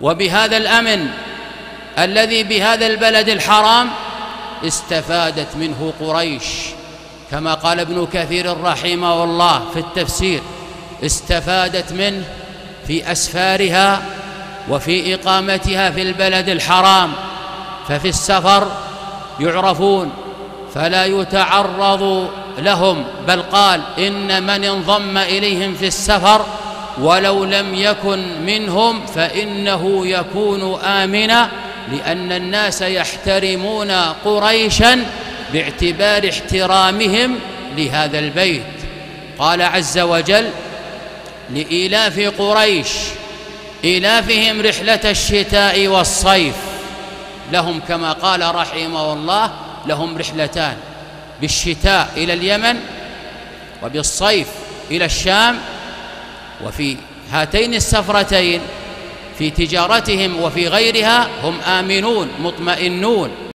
وبهذا الأمن الذي بهذا البلد الحرام استفادت منه قريش. كما قال ابن كثير رحمه الله في التفسير استفادت منه في أسفارها وفي إقامتها في البلد الحرام. ففي السفر يعرفون فلا يتعرض لهم بل قال إن من انضم إليهم في السفر ولو لم يكن منهم فإنه يكون آمنا لأن الناس يحترمون قريشا باعتبار احترامهم لهذا البيت. قال عز وجل لإيلاف قريش إيلافهم رحلة الشتاء والصيف. لهم كما قال رحمه الله لهم رحلتان بالشتاء إلى اليمن وبالصيف إلى الشام وفي هاتين السفرتين في تجارتهم وفي غيرها هم آمنون مطمئنون.